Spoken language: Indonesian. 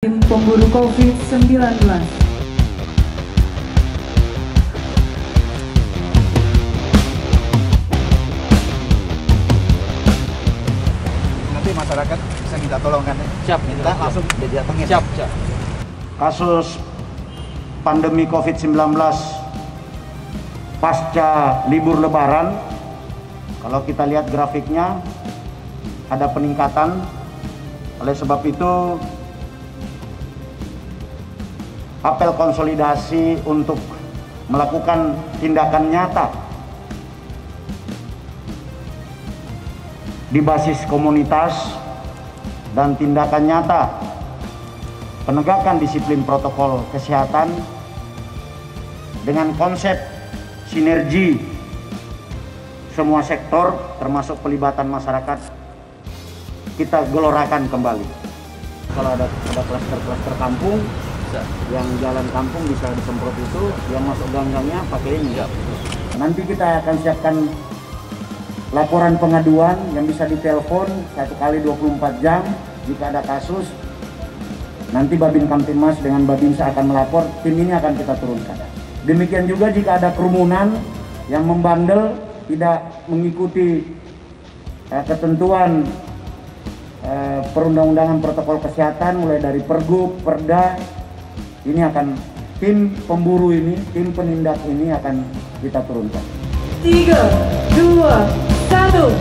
Tim pemburu COVID-19. nanti masyarakat bisa minta tolong kan ya? Siap, minta siap. langsung didatengin Siap, siap. kasus pandemi COVID-19 pasca libur lebaran kalau kita lihat grafiknya ada peningkatan oleh sebab itu apel konsolidasi untuk melakukan tindakan nyata di basis komunitas dan tindakan nyata penegakan disiplin protokol kesehatan dengan konsep sinergi semua sektor termasuk pelibatan masyarakat kita gelorakan kembali. Kalau ada ada klaster-klaster kampung Bisa. yang jalan kampung bisa disemprot itu, yang masuk gang-gangnya pakai ini. Siap. Nanti kita akan siapkan laporan pengaduan yang bisa ditelepon satu kali 24 jam jika ada kasus. Nanti Babin Kamtimas dengan Babinsa akan melapor, tim ini akan kita turunkan. Demikian juga jika ada kerumunan yang membandel tidak mengikuti eh, ketentuan eh, perundang-undangan protokol kesehatan mulai dari pergub, perda ini akan tim pemburu ini, tim penindak ini akan kita turunkan. Tiga, dua, satu.